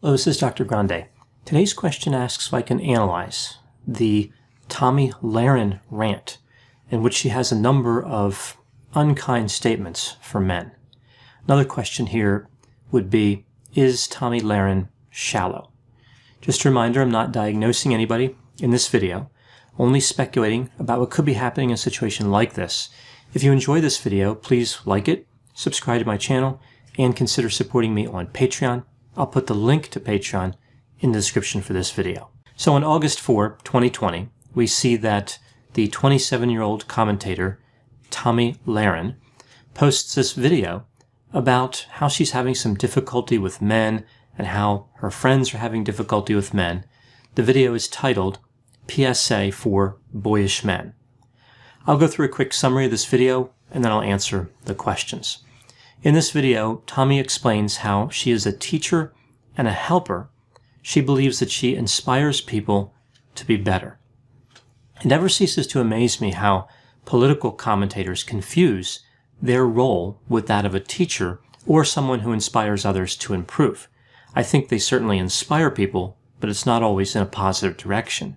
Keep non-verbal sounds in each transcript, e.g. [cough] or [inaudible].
Hello, this is Dr. Grande. Today's question asks if I can analyze the Tomi Lahren rant, in which she has a number of unkind statements for men. Another question here would be Is Tomi Lahren shallow? Just a reminder I'm not diagnosing anybody in this video, only speculating about what could be happening in a situation like this. If you enjoy this video, please like it, subscribe to my channel, and consider supporting me on Patreon. I'll put the link to Patreon in the description for this video. So on August 4, 2020, we see that the 27-year-old commentator Tomi Lahren posts this video about how she's having some difficulty with men and how her friends are having difficulty with men. The video is titled PSA for Boyish Men. I'll go through a quick summary of this video and then I'll answer the questions. In this video, Tomi explains how she is a teacher and a helper. She believes that she inspires people to be better. It never ceases to amaze me how political commentators confuse their role with that of a teacher or someone who inspires others to improve. I think they certainly inspire people, but it's not always in a positive direction.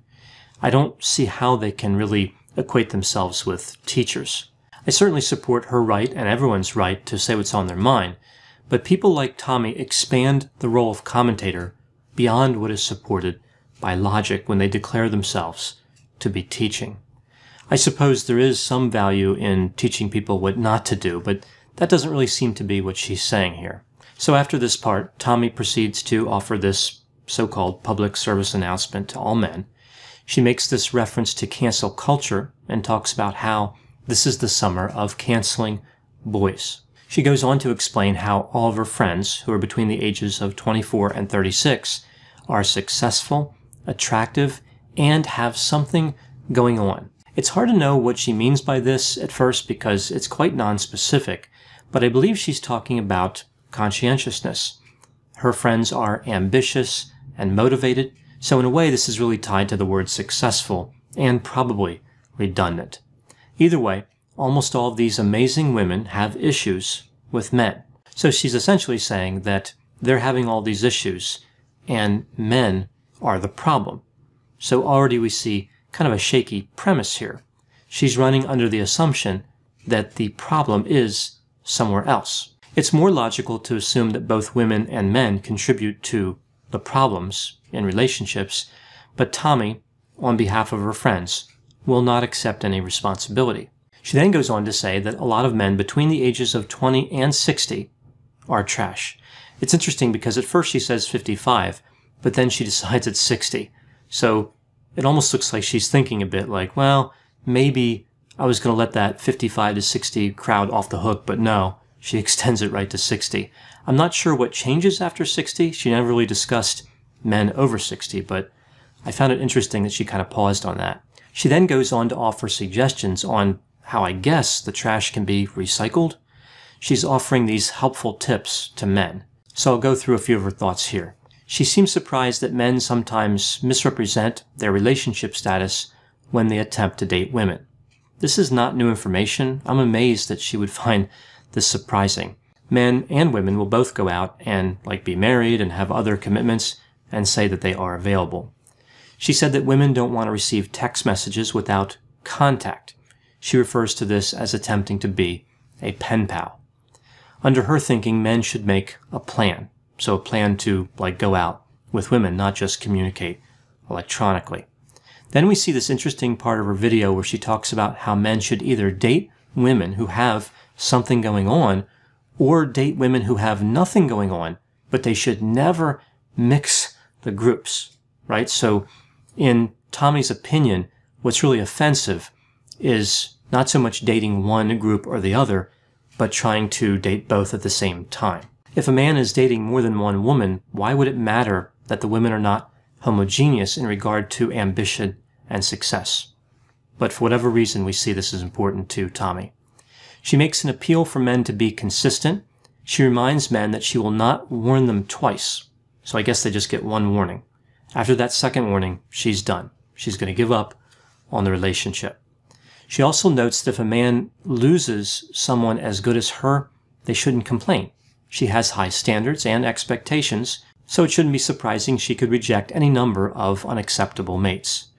I don't see how they can really equate themselves with teachers. I certainly support her right and everyone's right to say what's on their mind, but people like Tomi expand the role of commentator beyond what is supported by logic when they declare themselves to be teaching. I suppose there is some value in teaching people what not to do, but that doesn't really seem to be what she's saying here. So after this part, Tomi proceeds to offer this so-called public service announcement to all men. She makes this reference to cancel culture and talks about how this is the summer of canceling boys. She goes on to explain how all of her friends, who are between the ages of 24 and 36, are successful, attractive, and have something going on. It's hard to know what she means by this at first because it's quite nonspecific, but I believe she's talking about conscientiousness. Her friends are ambitious and motivated, so in a way this is really tied to the word successful and probably redundant. Either way, almost all of these amazing women have issues with men. So she's essentially saying that they're having all these issues and men are the problem. So already we see kind of a shaky premise here. She's running under the assumption that the problem is somewhere else. It's more logical to assume that both women and men contribute to the problems in relationships, but Tomi, on behalf of her friends, will not accept any responsibility. She then goes on to say that a lot of men between the ages of 20 and 60 are trash. It's interesting because at first she says 55, but then she [laughs] decides it's 60. So it almost looks like she's thinking a bit like, well, maybe I was going to let that 55 to 60 crowd off the hook, but no, she [laughs] extends it right to 60. I'm not sure what changes after 60. She never really discussed men over 60, but I found it interesting that she kind of paused on that. She then goes on to offer suggestions on how I guess the trash can be recycled. She's offering these helpful tips to men. So I'll go through a few of her thoughts here. She seems surprised that men sometimes misrepresent their relationship status when they attempt to date women. This is not new information. I'm amazed that she would [laughs] find this surprising. Men and women will both go out and like be married and have other commitments and say that they are available. She said that women don't want to receive text messages without contact. She refers to this as attempting to be a pen pal. Under her thinking, men should make a plan. So a plan to, like, go out with women, not just communicate electronically. Then we see this interesting part of her video where she talks about how men should either date women who have something going on or date women who have nothing going on, but they should never mix the groups, right? So in Tomi's opinion, what's really offensive is not so much dating one group or the other, but trying to date both at the same time. If a man is dating more than one woman, why would it matter that the women are not homogeneous in regard to ambition and success? But for whatever reason, we see this is important to Tomi. She makes an appeal for men to be consistent. She reminds men that she will not warn them twice. So I guess they just get one warning. After that second warning, she's done. She's going to give up on the relationship. She also notes that if a man loses someone as good as her, they shouldn't complain. She has high standards and expectations, so it shouldn't be surprising she could reject any number of unacceptable mates.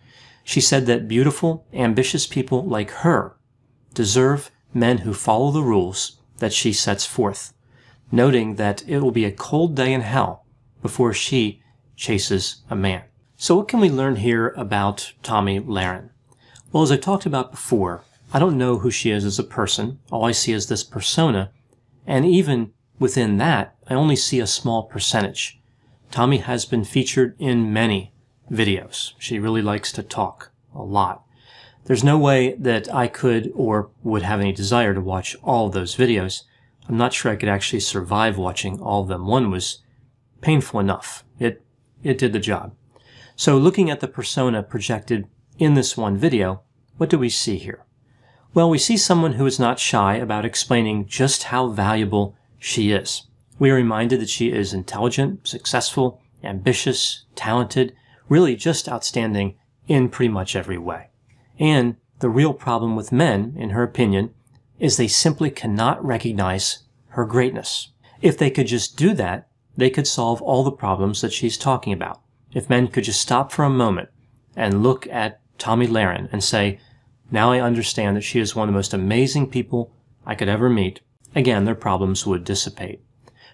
She said that beautiful, ambitious people like her deserve men who follow the rules that she sets forth, noting that it will be a cold day in hell before she chases a man. So what can we learn here about Tomi Lahren? Well, as I've talked about before, I don't know who she is as a person. All I see is this persona. And even within that, I only see a small percentage. Tomi has been featured in many videos. She really likes to talk a lot. There's no way that I could or would have any desire to watch all of those videos. I'm not sure I could actually survive watching all of them. One was painful enough. It, it did the job. So looking at the persona projected in this one video, what do we see here? Well, we see someone who is not shy about explaining just how valuable she is. We are reminded that she is intelligent, successful, ambitious, talented, really just outstanding in pretty much every way. And the real problem with men, in her opinion, is they simply cannot recognize her greatness. If they could just do that, they could solve all the problems that she's talking about. If men could just stop for a moment and look at Tomi Lahren and say, now I understand that she is one of the most amazing people I could ever meet, again, their problems would dissipate.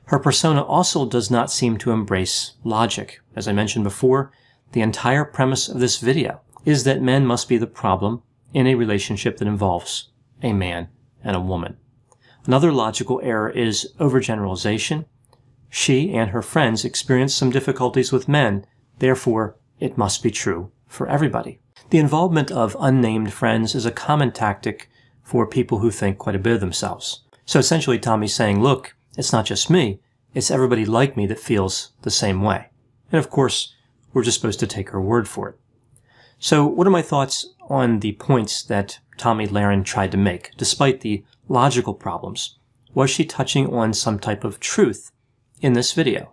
Her persona also does not seem to embrace logic. As I mentioned before, the entire premise of this video is that men must be the problem in a relationship that involves a man and a woman. Another logical error is overgeneralization. She and her friends experience some difficulties with men, therefore it must be true for everybody. The involvement of unnamed friends is a common tactic for people who think quite a bit of themselves. So essentially Tomi's saying, look, it's not just me, it's everybody like me that feels the same way. And of course, we're just supposed to take her word for it. So what are my thoughts on the points that Tomi Lahren tried to make, despite the logical problems? Was she touching on some type of truth in this video?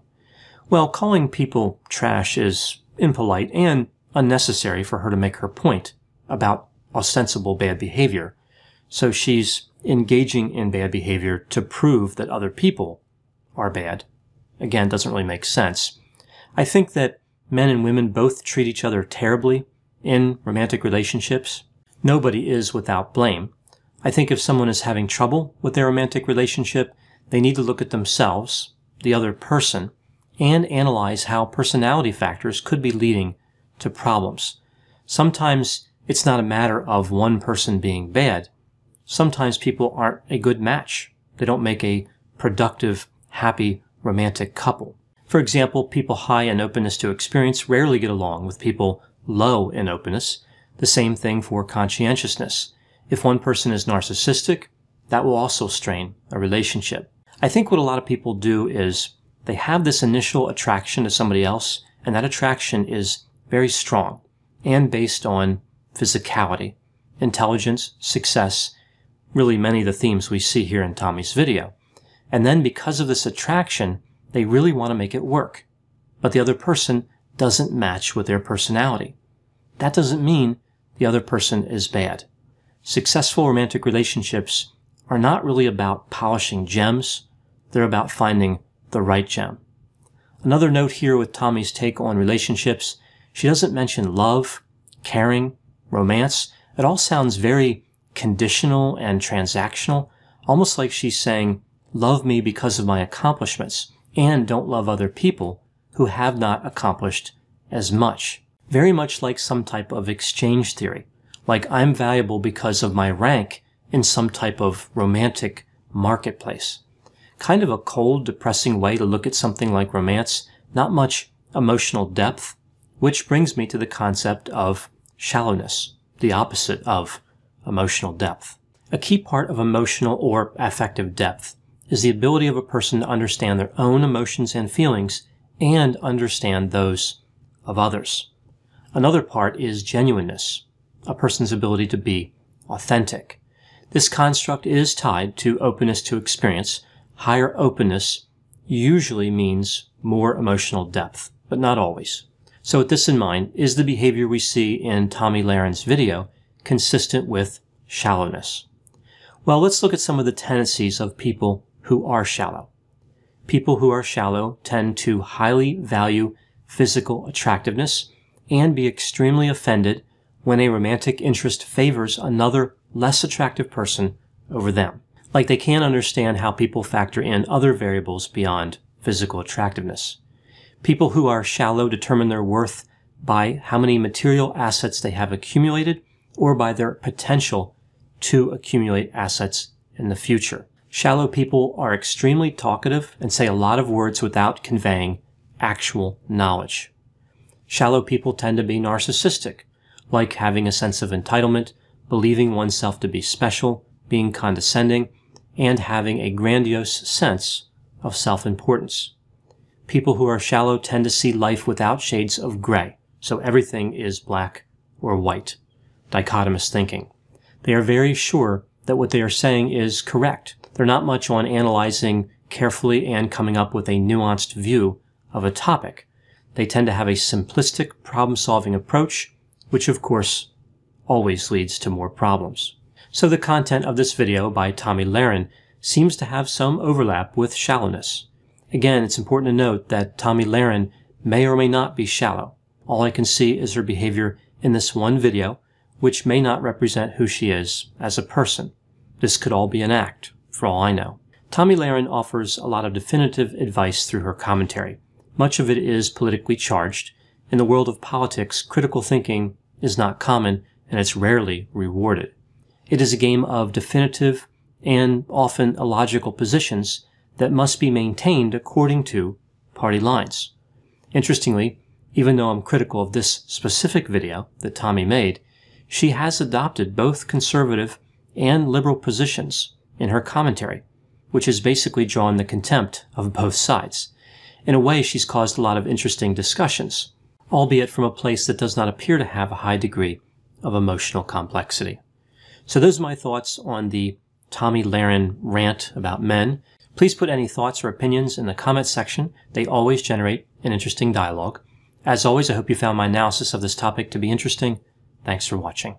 Well, calling people trash is impolite and unnecessary for her to make her point about ostensible bad behavior. So she's engaging in bad behavior to prove that other people are bad. Again, doesn't really make sense. I think that men and women both treat each other terribly in romantic relationships. Nobody is without blame. I think if someone is having trouble with their romantic relationship, they need to look at themselves, the other person, and analyze how personality factors could be leading to problems. Sometimes it's not a matter of one person being bad. Sometimes people aren't a good match. They don't make a productive, happy, romantic couple. For example, people high in openness to experience rarely get along with people low in openness. The same thing for conscientiousness. If one person is narcissistic, that will also strain a relationship. I think what a lot of people do is they have this initial attraction to somebody else, and that attraction is very strong and based on physicality, intelligence, success, really many of the themes we see here in Tomi's video. And then because of this attraction, they really want to make it work. But the other person doesn't match with their personality. That doesn't mean the other person is bad. Successful romantic relationships are not really about polishing gems. They're about finding the right gem. Another note here with Tomi's take on relationships, she doesn't mention love, caring, romance. It all sounds very conditional and transactional, almost like she's saying, love me because of my accomplishments and don't love other people who have not accomplished as much. Very much like some type of exchange theory. Like I'm valuable because of my rank in some type of romantic marketplace. Kind of a cold, depressing way to look at something like romance. Not much emotional depth. Which brings me to the concept of shallowness, the opposite of emotional depth. A key part of emotional or affective depth is the ability of a person to understand their own emotions and feelings and understand those of others. Another part is genuineness, a person's ability to be authentic. This construct is tied to openness to experience. Higher openness usually means more emotional depth, but not always. So with this in mind, is the behavior we see in Tomi Lahren's video consistent with shallowness? Well, let's look at some of the tendencies of people who are shallow. people who are shallow tend to highly value physical attractiveness and be extremely offended when a romantic interest favors another less attractive person over them. Like they can't understand how people factor in other variables beyond physical attractiveness. People who are shallow determine their worth by how many material assets they have accumulated or by their potential to accumulate assets in the future. Shallow people are extremely talkative and say a lot of words without conveying actual knowledge. Shallow people tend to be narcissistic, like having a sense of entitlement, believing oneself to be special, being condescending, and having a grandiose sense of self-importance. People who are shallow tend to see life without shades of gray, so everything is black or white. Dichotomous thinking. They are very sure that what they are saying is correct. They're not much on analyzing carefully and coming up with a nuanced view of a topic. They tend to have a simplistic problem solving approach, which of course always leads to more problems. So the content of this video by Tomi Lahren seems to have some overlap with shallowness. Again, it's important to note that Tomi Lahren may or may not be shallow. All I can see is her behavior in this one video, which may not represent who she is as a person. This could all be an act, for all I know. Tomi Lahren offers a lot of definitive advice through her commentary. Much of it is politically charged. In the world of politics, critical thinking is not common and it's rarely rewarded. It is a game of definitive and often illogical positions that must be maintained according to party lines. Interestingly, even though I'm critical of this specific video that Tomi made, she has adopted both conservative and liberal positions in her commentary, which has basically drawn the contempt of both sides. In a way, she's caused a lot of interesting discussions, albeit from a place that does not appear to have a high degree of emotional complexity. So those are my thoughts on the Tomi Lahren rant about men. Please put any thoughts or opinions in the comments section. They always generate an interesting dialogue. As always, I hope you found my analysis of this topic to be interesting. Thanks for watching.